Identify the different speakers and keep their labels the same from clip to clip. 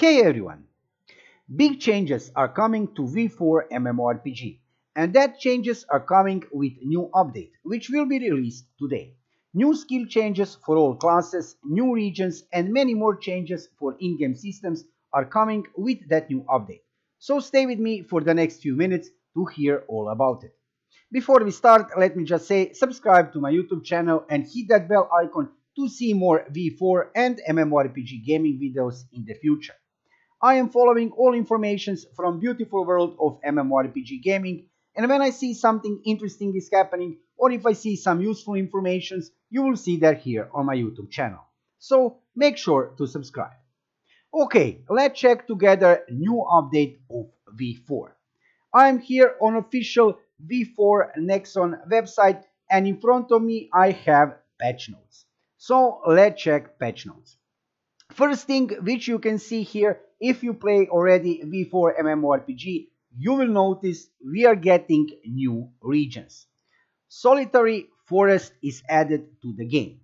Speaker 1: Hey everyone! Big changes are coming to V4 MMORPG and that changes are coming with new update which will be released today. New skill changes for all classes, new regions and many more changes for in-game systems are coming with that new update. So stay with me for the next few minutes to hear all about it. Before we start, let me just say subscribe to my YouTube channel and hit that bell icon to see more V4 and MMORPG gaming videos in the future. I am following all informations from beautiful world of MMORPG gaming and when I see something interesting is happening or if I see some useful informations, you will see that here on my YouTube channel. So make sure to subscribe. Okay, let's check together new update of V4. I'm here on official V4 Nexon website and in front of me I have patch notes. So let's check patch notes. First thing which you can see here, if you play already V4 MMORPG, you will notice we are getting new regions. Solitary Forest is added to the game.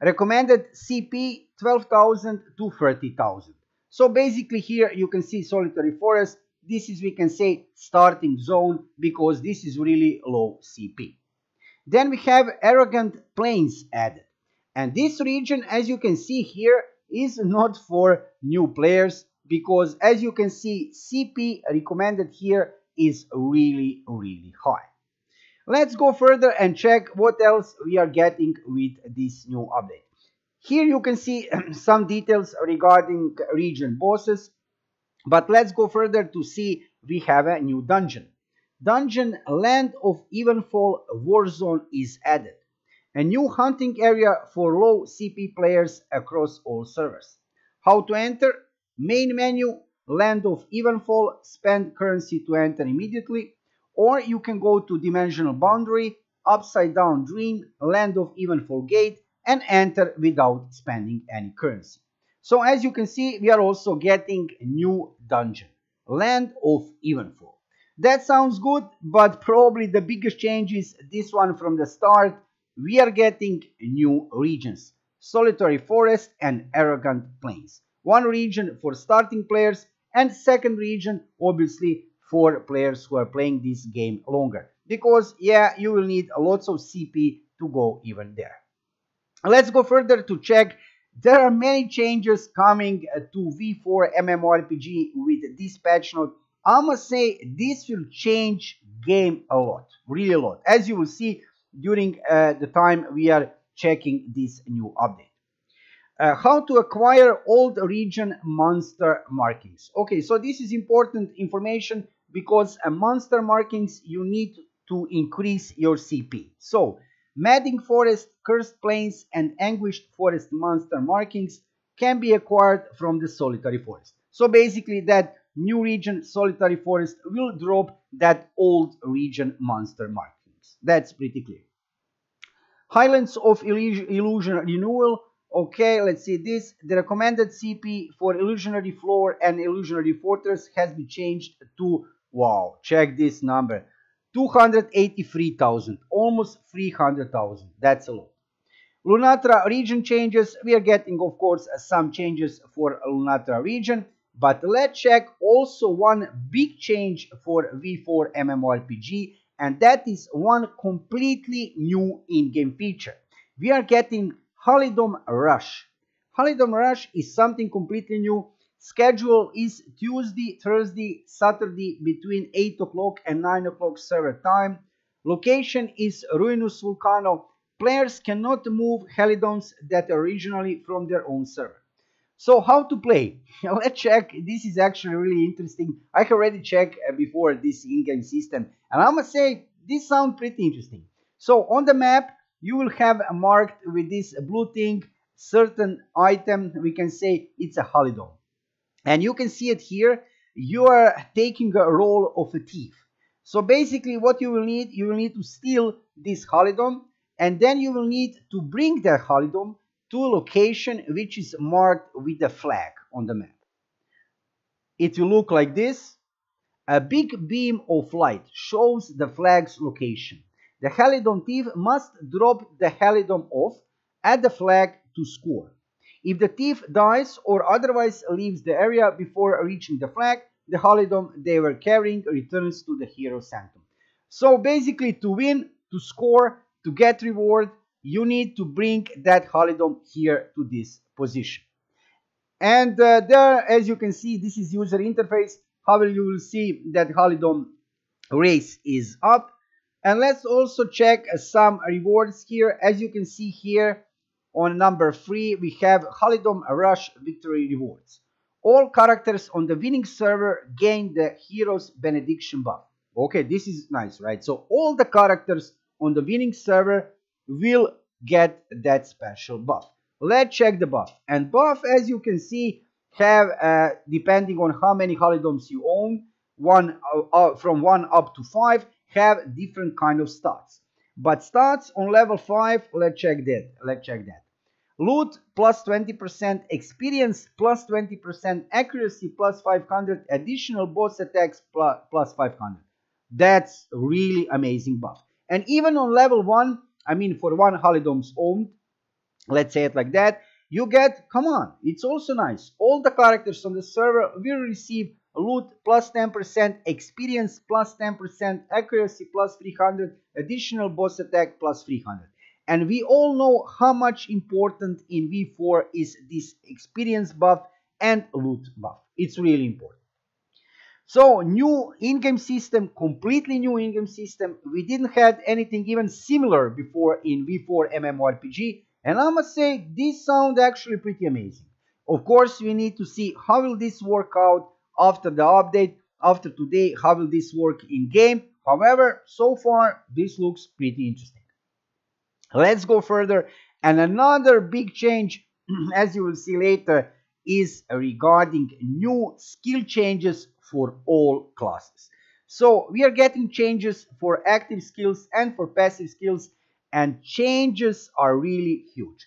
Speaker 1: Recommended CP 12,000 to 30,000. So basically here you can see Solitary Forest. This is we can say starting zone because this is really low CP. Then we have Arrogant Plains added. And this region, as you can see here, is not for new players because as you can see, CP recommended here is really, really high. Let's go further and check what else we are getting with this new update. Here you can see some details regarding region bosses, but let's go further to see we have a new dungeon. Dungeon Land of Evenfall Warzone is added a new hunting area for low CP players across all servers. How to enter? Main menu, Land of Evenfall, spend currency to enter immediately, or you can go to Dimensional Boundary, Upside Down Dream, Land of Evenfall Gate, and enter without spending any currency. So as you can see, we are also getting new dungeon, Land of Evenfall. That sounds good, but probably the biggest change is this one from the start we are getting new regions, Solitary Forest and Arrogant Plains. One region for starting players and second region obviously for players who are playing this game longer. Because yeah, you will need lots of CP to go even there. Let's go further to check. There are many changes coming to V4 MMORPG with this patch note. I must say this will change game a lot, really a lot. As you will see, during uh, the time we are checking this new update. Uh, how to acquire old region monster markings. Okay, so this is important information because a monster markings you need to increase your CP. So, Madding Forest, Cursed Plains, and Anguished Forest monster markings can be acquired from the Solitary Forest. So basically that new region Solitary Forest will drop that old region monster markings. That's pretty clear. Highlands of Illusion Renewal. Okay, let's see this. The recommended CP for Illusionary Floor and Illusionary Fortress has been changed to, wow, check this number. 283,000, almost 300,000. That's a lot. Lunatra region changes. We are getting, of course, some changes for Lunatra region. But let's check also one big change for V4 MMORPG and that is one completely new in-game feature. We are getting Halidom Rush. Halidom Rush is something completely new. Schedule is Tuesday, Thursday, Saturday between 8 o'clock and 9 o'clock server time. Location is Ruinous Volcano. Players cannot move Halidoms that originally from their own server. So how to play? Let's check. This is actually really interesting. I already checked uh, before this in-game system. And I must say, this sounds pretty interesting. So on the map, you will have marked with this blue thing, certain item. We can say it's a halidom. And you can see it here. You are taking a role of a thief. So basically what you will need, you will need to steal this halidom. And then you will need to bring that halidom to a location which is marked with a flag on the map. It will look like this. A big beam of light shows the flag's location. The Halidom thief must drop the Halidom off at the flag to score. If the thief dies or otherwise leaves the area before reaching the flag, the halidom they were carrying returns to the hero sanctum. So basically to win, to score, to get reward, you need to bring that halidom here to this position. And uh, there, as you can see, this is user interface. How you will see that halidom race is up. And let's also check some rewards here. As you can see here on number three, we have halidom Rush victory rewards. All characters on the winning server gain the hero's benediction buff. Okay, this is nice, right? So all the characters on the winning server will get that special buff. Let's check the buff. And buff, as you can see, have, uh, depending on how many halidoms you own, one uh, uh, from 1 up to 5, have different kind of stats. But stats on level 5, let's check that. Let's check that. Loot plus 20%, experience plus 20%, accuracy plus 500, additional boss attacks plus, plus 500. That's really amazing buff. And even on level 1, I mean for one halidom's owned, let's say it like that, you get, come on, it's also nice. All the characters on the server will receive loot plus 10%, experience plus 10%, accuracy plus 300, additional boss attack plus 300. And we all know how much important in V4 is this experience buff and loot buff. It's really important. So new in-game system, completely new in-game system. We didn't have anything even similar before in V4 MMORPG. And I must say, this sound actually pretty amazing. Of course, we need to see how will this work out after the update, after today, how will this work in game. However, so far, this looks pretty interesting. Let's go further. And another big change, as you will see later, is regarding new skill changes for all classes. So we are getting changes for active skills and for passive skills and changes are really huge.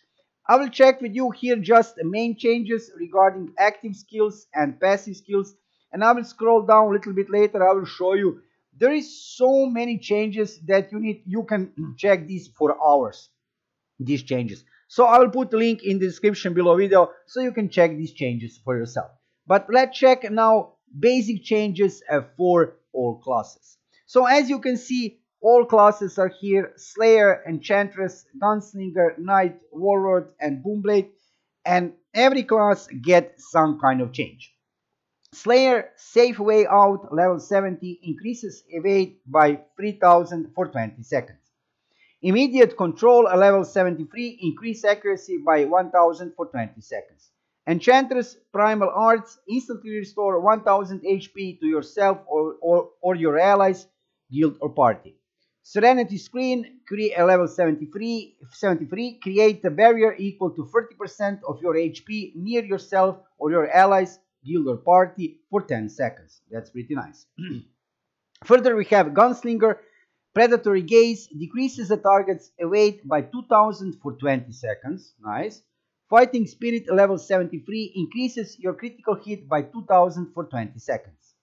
Speaker 1: I will check with you here just the main changes regarding active skills and passive skills and I will scroll down a little bit later. I will show you. There is so many changes that you need you can check these for hours these changes. So I will put a link in the description below video so you can check these changes for yourself. But let's check now basic changes uh, for all classes. So as you can see all classes are here, Slayer, Enchantress, Gunslinger, Knight, Warlord, and Boomblade, and every class gets some kind of change. Slayer, Safe Way Out, level 70, increases evade by 3000 for 20 seconds. Immediate Control, level 73, increase accuracy by 1000 for 20 seconds. Enchantress, Primal Arts, instantly restore 1000 HP to yourself or, or, or your allies, guild or party. Serenity screen, create a level 73, 73, create a barrier equal to 30% of your HP near yourself or your allies, guild or party for 10 seconds. That's pretty nice. Further, we have Gunslinger, Predatory Gaze, decreases the target's weight by 2000 for 20 seconds. Nice. Fighting Spirit level 73 increases your critical hit by 2000 for 20 seconds.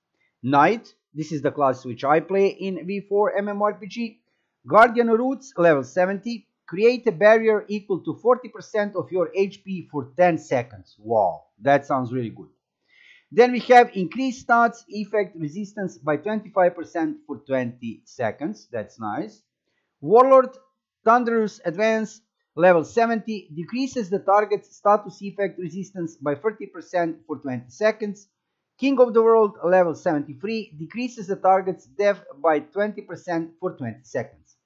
Speaker 1: Knight, this is the class which I play in V4 MMORPG. Guardian Roots, level 70. Create a barrier equal to 40% of your HP for 10 seconds. Wow, that sounds really good. Then we have increased stats effect resistance by 25% for 20 seconds. That's nice. Warlord Thunderous Advance level 70 decreases the target's status effect resistance by 30% for 20 seconds. King of the World level 73 decreases the target's def by 20% for 20 seconds.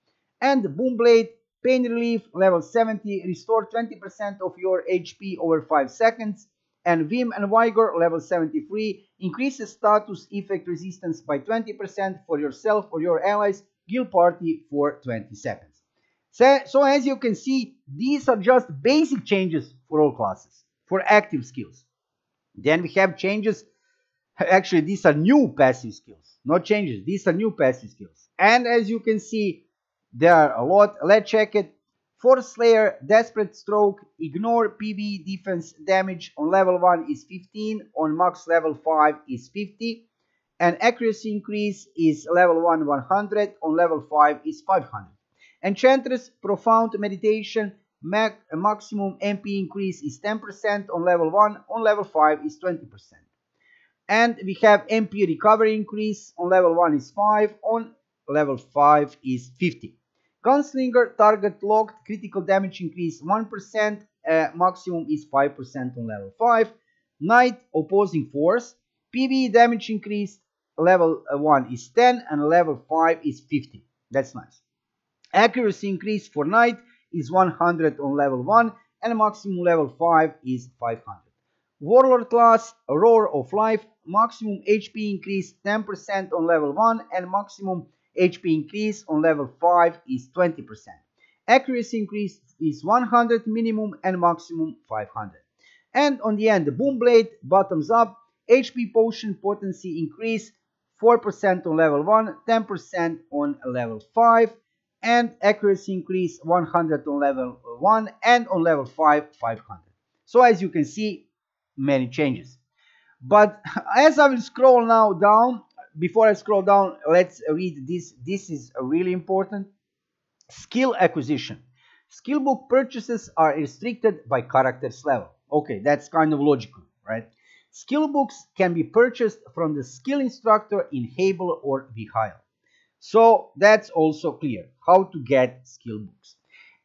Speaker 1: And Boomblade Pain Relief level 70 restore 20% of your HP over 5 seconds. And Vim and Vigor level 73 increases status effect resistance by 20% for yourself or your allies, guild party for 20 seconds. So, so as you can see, these are just basic changes for all classes, for active skills. Then we have changes Actually, these are new passive skills, not changes. These are new passive skills. And as you can see, there are a lot. Let's check it. Force Slayer, Desperate Stroke, Ignore PB defense damage on level 1 is 15, on max level 5 is 50, and accuracy increase is level 1 100, on level 5 is 500. Enchantress, Profound Meditation, max maximum MP increase is 10%, on level 1, on level 5 is 20%. And we have MP recovery increase, on level 1 is 5, on level 5 is 50. Gunslinger target locked critical damage increase 1%, uh, maximum is 5% on level 5. Knight opposing force, PvE damage increase level 1 is 10 and level 5 is 50. That's nice. Accuracy increase for Knight is 100 on level 1 and maximum level 5 is 500. Warlord class, Roar of Life, maximum HP increase 10% on level 1 and maximum HP increase on level 5 is 20%. Accuracy increase is 100 minimum and maximum 500. And on the end, the Boom Blade bottoms up, HP potion potency increase 4% on level 1, 10% on level 5, and accuracy increase 100 on level 1 and on level 5, 500. So as you can see, many changes. But as I will scroll now down, before I scroll down, let's read this. This is really important. Skill acquisition. Skill book purchases are restricted by characters level. Okay, that's kind of logical, right? Skill books can be purchased from the skill instructor in Hable or Vihyle. So that's also clear how to get skill books.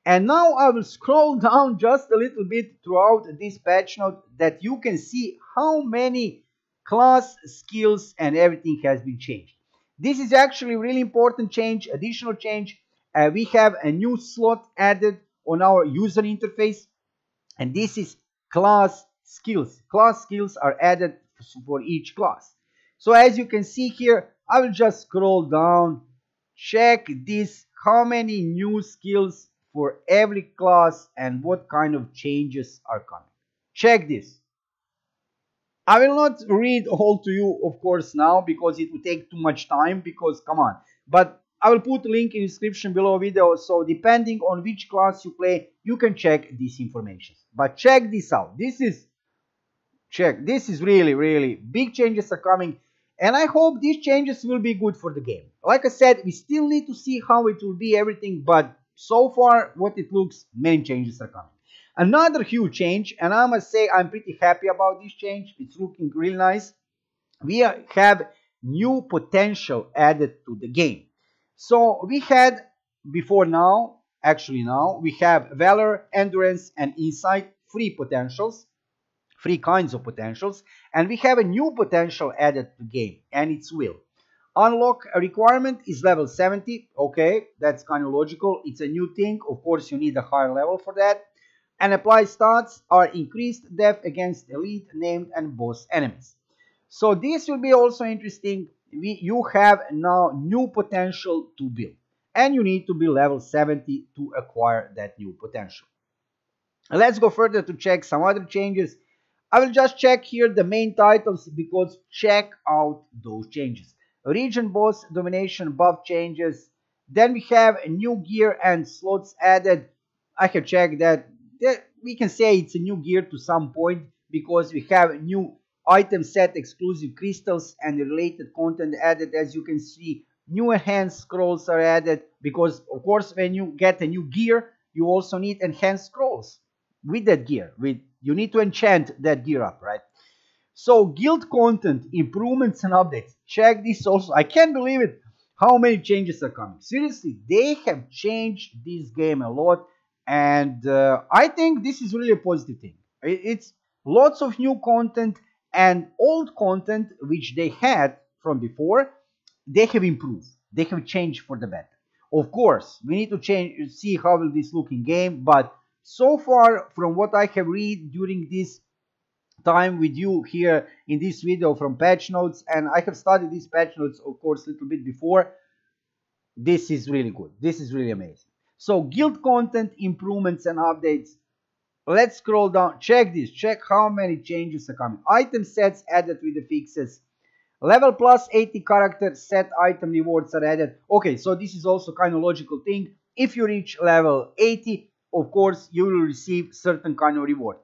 Speaker 1: And now I will scroll down just a little bit throughout this patch note that you can see how many class skills and everything has been changed. This is actually really important change, additional change. Uh, we have a new slot added on our user interface and this is class skills. Class skills are added for each class. So as you can see here, I will just scroll down, check this, how many new skills for every class and what kind of changes are coming. Check this. I will not read all to you, of course, now because it would take too much time because, come on. But I will put link in description below video, so depending on which class you play, you can check this information. But check this out. This is, check, this is really, really, big changes are coming. And I hope these changes will be good for the game. Like I said, we still need to see how it will be everything, but so far, what it looks, many changes are coming. Another huge change, and I must say I'm pretty happy about this change. It's looking real nice. We have new potential added to the game. So we had before now, actually now, we have Valor, Endurance, and Insight, three potentials, three kinds of potentials, and we have a new potential added to the game, and it's Will. Unlock a requirement is level 70. Okay, that's kind of logical. It's a new thing. Of course, you need a higher level for that and apply stats are increased def against elite, named, and boss enemies. So this will be also interesting. We, you have now new potential to build and you need to be level 70 to acquire that new potential. Let's go further to check some other changes. I will just check here the main titles because check out those changes. Region boss domination buff changes. Then we have new gear and slots added. I have checked that we can say it's a new gear to some point because we have new item set exclusive crystals and related content added as you can see new enhanced scrolls are added because of course when you get a new gear you also need enhanced scrolls with that gear with you need to enchant that gear up right so guild content improvements and updates. Check this also. I can't believe it how many changes are coming. Seriously they have changed this game a lot and uh, i think this is really a positive thing. It's lots of new content and old content which they had from before they have improved. They have changed for the better. Of course we need to change see how will this look in game but so far from what i have read during this time with you here in this video from patch notes and i have studied these patch notes of course a little bit before this is really good this is really amazing so guild content improvements and updates. Let's scroll down. Check this. Check how many changes are coming. Item sets added with the fixes. Level plus 80 character set item rewards are added. Okay, so this is also kind of logical thing. If you reach level 80, of course, you will receive certain kind of reward.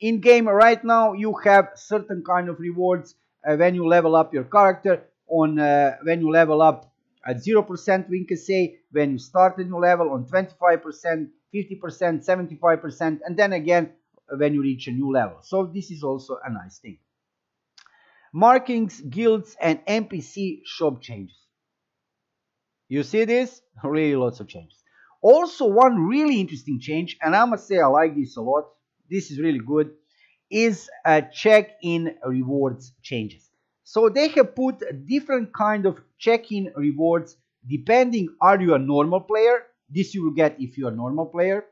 Speaker 1: In game right now, you have certain kind of rewards uh, when you level up your character. On uh, when you level up at 0% we can say when you start a new level on 25% 50%, 75%, and then again when you reach a new level. So this is also a nice thing. Markings, guilds, and NPC shop changes. You see this? Really lots of changes. Also, one really interesting change, and I must say I like this a lot. This is really good, is a check-in rewards changes. So they have put different kind of check-in rewards depending are you a normal player. This you will get if you're a normal player.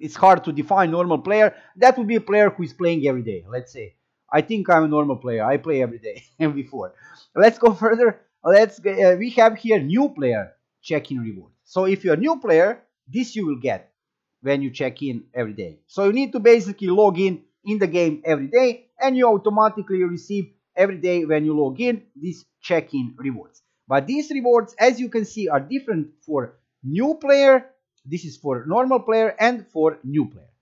Speaker 1: It's hard to define normal player. That would be a player who is playing every day, let's say. I think I'm a normal player. I play every day and before. Let's go further. Let's uh, we have here new player check-in reward. So if you're a new player, this you will get when you check in every day. So you need to basically log in in the game every day and you automatically receive every day when you log in these check-in rewards. But these rewards, as you can see, are different for new player. This is for normal player and for new player.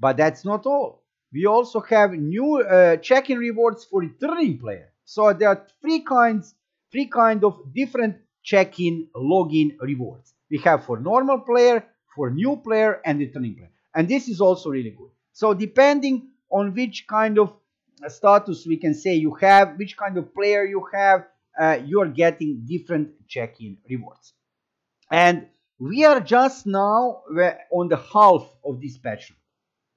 Speaker 1: But that's not all. We also have new uh, check-in rewards for returning player. So there are three kinds, three kind of different check-in login rewards. We have for normal player, for new player, and returning player. And this is also really good. So depending on which kind of status we can say you have, which kind of player you have, uh, you are getting different check-in rewards. And we are just now on the half of this patch.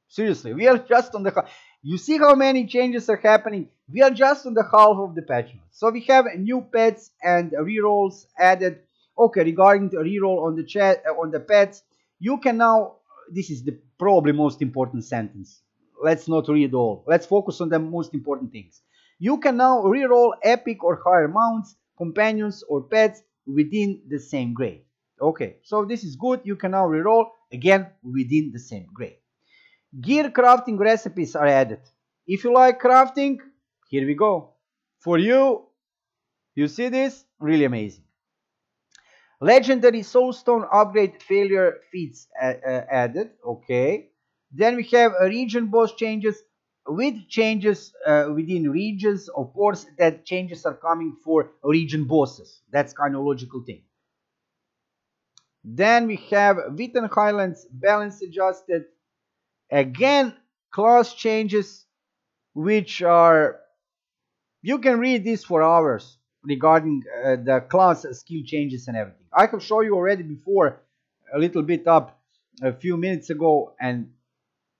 Speaker 1: Seriously, we are just on the half. You see how many changes are happening? We are just on the half of the patch. So we have new pets and rerolls added. Okay, regarding the reroll on the chat uh, on the pets, you can now. This is the probably most important sentence. Let's not read all. Let's focus on the most important things. You can now reroll epic or higher mounts, companions, or pets within the same grade. Okay, so this is good. You can now reroll again within the same grade. Gear crafting recipes are added. If you like crafting, here we go. For you, you see this? Really amazing. Legendary Soulstone upgrade failure feats uh, uh, added. Okay. Then we have region boss changes with changes uh, within regions, of course, that changes are coming for region bosses. That's kind of logical thing. Then we have Witten Highlands balance adjusted. Again, class changes, which are, you can read this for hours regarding uh, the class skill changes and everything. I have shown you already before a little bit up a few minutes ago and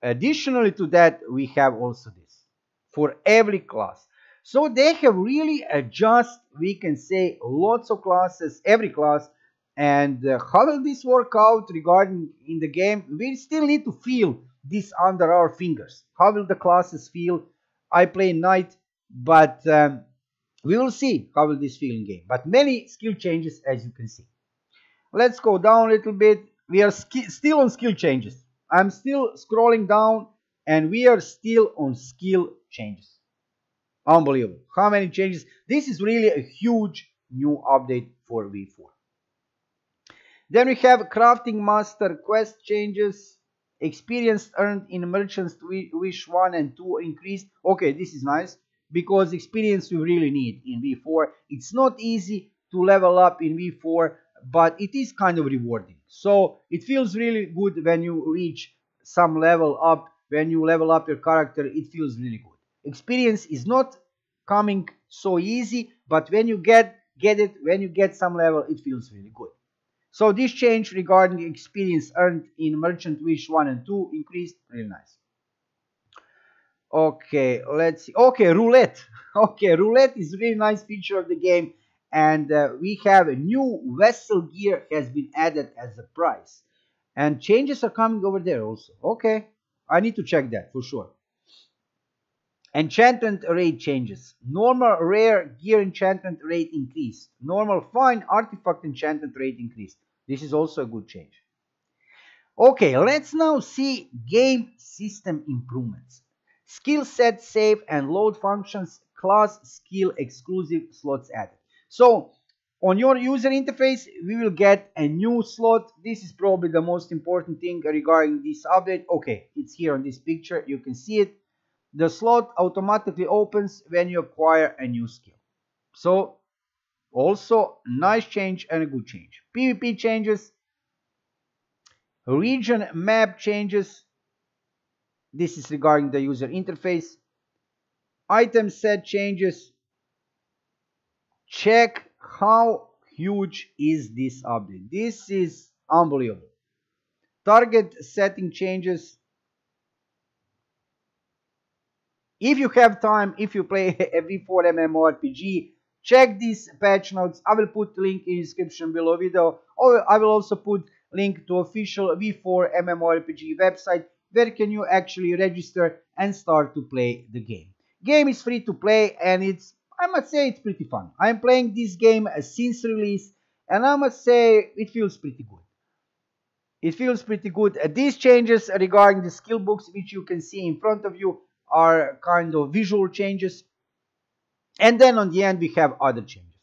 Speaker 1: Additionally to that, we have also this for every class. So they have really adjust, we can say, lots of classes, every class. And uh, how will this work out regarding in the game? We still need to feel this under our fingers. How will the classes feel? I play knight, but um, we will see how will this feel in game. But many skill changes as you can see. Let's go down a little bit. We are still on skill changes. I'm still scrolling down and we are still on skill changes. Unbelievable. How many changes? This is really a huge new update for V4. Then we have crafting master quest changes. Experience earned in merchants wish 1 and 2 increased. Okay, this is nice because experience we really need in V4. It's not easy to level up in V4 but it is kind of rewarding. So it feels really good when you reach some level up, when you level up your character, it feels really good. Experience is not coming so easy, but when you get get it, when you get some level, it feels really good. So this change regarding experience earned in Merchant Wish 1 and 2 increased, really nice. Okay, let's see. Okay, roulette. Okay, roulette is a really nice feature of the game and uh, we have a new vessel gear has been added as a price and changes are coming over there also. Okay i need to check that for sure. Enchantment rate changes. Normal rare gear enchantment rate increased. Normal fine artifact enchantment rate increased. This is also a good change. Okay let's now see game system improvements skill set save and load functions class skill exclusive slots added so on your user interface, we will get a new slot. This is probably the most important thing regarding this update. Okay, it's here on this picture. You can see it. The slot automatically opens when you acquire a new skill. So also nice change and a good change. PvP changes. region map changes this is regarding the user interface. Item set changes. Check how huge is this update this is unbelievable. Target setting changes. If you have time if you play a v4 mmorpg check these patch notes. I will put link in description below video. Or i will also put link to official v4 mmorpg website where can you actually register and start to play the game? Game is free to play and it's i must say it's pretty fun. I'm playing this game since release and i must say it feels pretty good. It feels pretty good. These changes regarding the skill books which you can see in front of you are kind of visual changes. And then on the end we have other changes.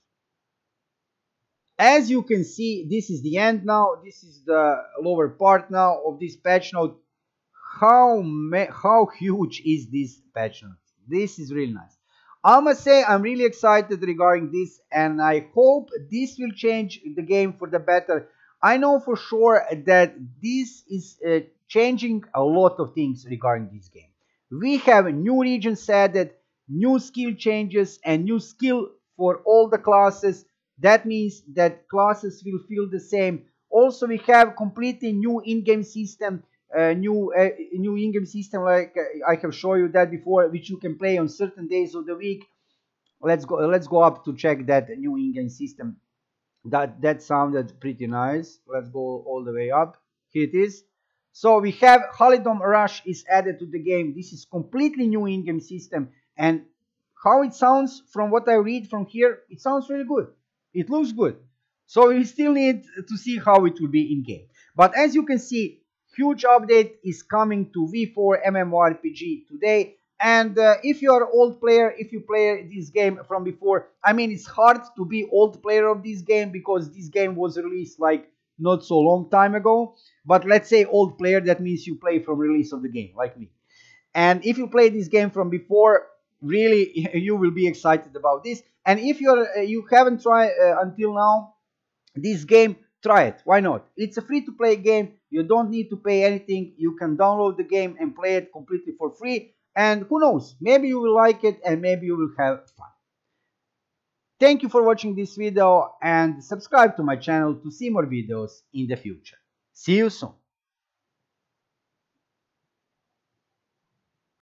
Speaker 1: As you can see this is the end now. This is the lower part now of this patch note how how huge is this patch note this is really nice. I must say i'm really excited regarding this and i hope this will change the game for the better. I know for sure that this is uh, changing a lot of things regarding this game. We have new regions added new skill changes and new skill for all the classes. That means that classes will feel the same. Also we have completely new in-game system new new in-game system like uh, I have shown you that before which you can play on certain days of the week. Let's go let's go up to check that new in-game system. That that sounded pretty nice. Let's go all the way up. Here it is. So we have Halidom Rush is added to the game. This is completely new in-game system. And how it sounds from what I read from here it sounds really good. It looks good. So we still need to see how it will be in game but as you can see huge update is coming to v4 mmorpg today. And uh, if you are old player if you play this game from before i mean it's hard to be old player of this game because this game was released like not so long time ago. But let's say old player that means you play from release of the game like me. And if you play this game from before really you will be excited about this. And if you're uh, you haven't tried uh, until now this game try it. Why not? It's a free to play game. You don't need to pay anything. You can download the game and play it completely for free. And who knows? Maybe you will like it and maybe you will have fun. Thank you for watching this video and subscribe to my channel to see more videos in the future. See you soon